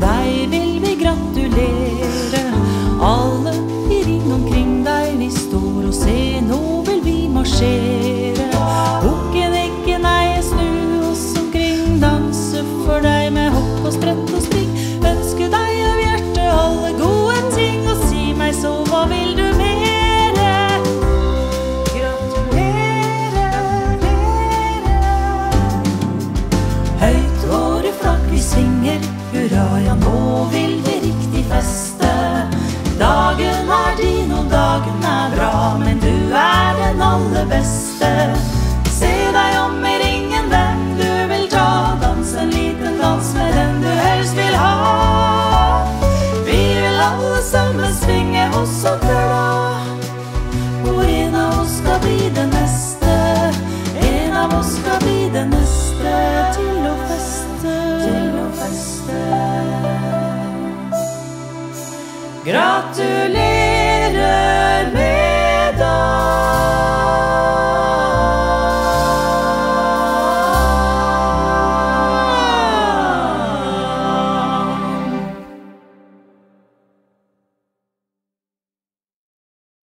deg vil vi gratulere. Alle i ring omkring deg vi står og ser, nå vil vi marsjere. Bukken, ikke nei, snu oss omkring, danse for deg med hopp og sprett og spring. Ønske deg av hjertet alle gode ting, og si meg så, hva vil du mere? Gratulere. Høyt og vi synger hurra, ja nå vil vi riktig feste. Dagen er din og dagen er bra, men du er den aller beste. Se deg om i ringen, hvem du vil ta. Dans en liten dans med den du helst vil ha. Vi vil alle sammen svinge oss og glad. Hvor en av oss skal bli den neste. En av oss skal bli den neste til å feste. Gratulerer.